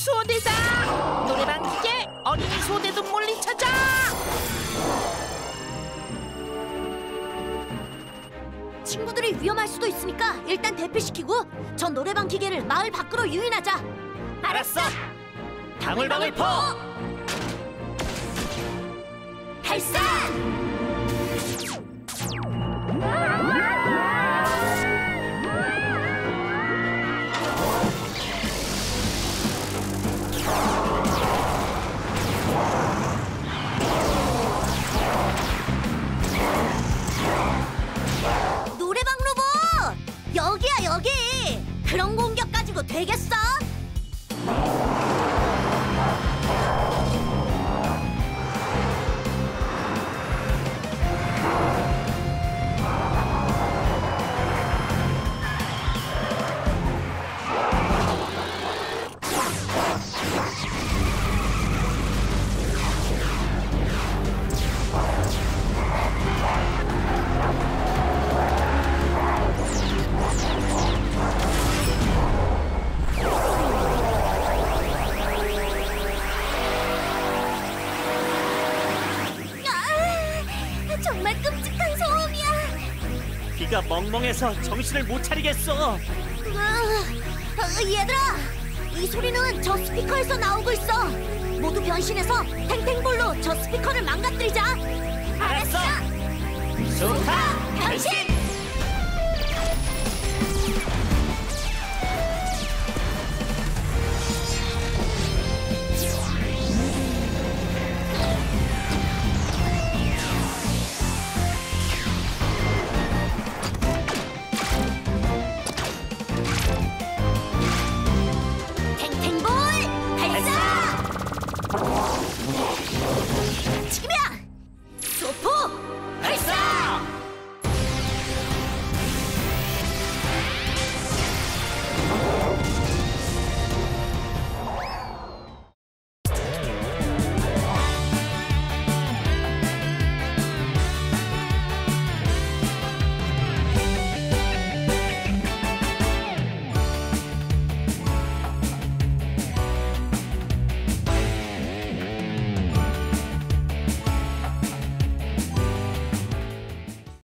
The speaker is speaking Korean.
소대다 노래방 기계 어린이 소대도 물리쳐자 친구들이 위험할 수도 있으니까 일단 대피시키고 전 노래방 기계를 마을 밖으로 유인하자. 알았어 방울방울 포 발사! 여기! 그런 공격 가지고 되겠어? 정말 끔찍한 소음이야. 귀가 멍멍해서 정신을 못 차리겠어 아, 어, 얘들아, 이 소리는 저 스피커에서 나오고 있어. 모두 변신해서 탱탱볼로 저 스피커를 망가뜨리자. 알았어 좋다 변신!